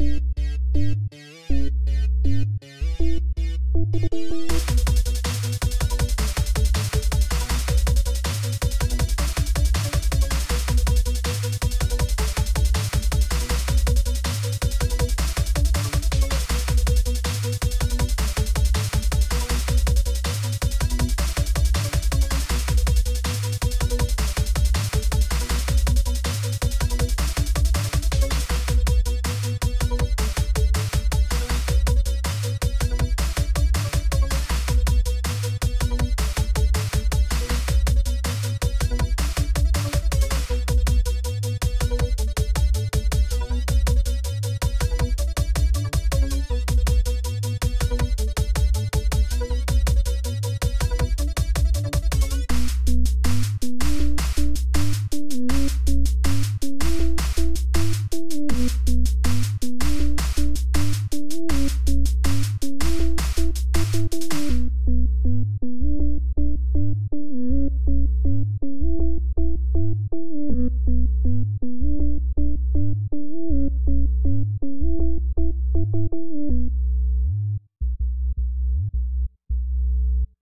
you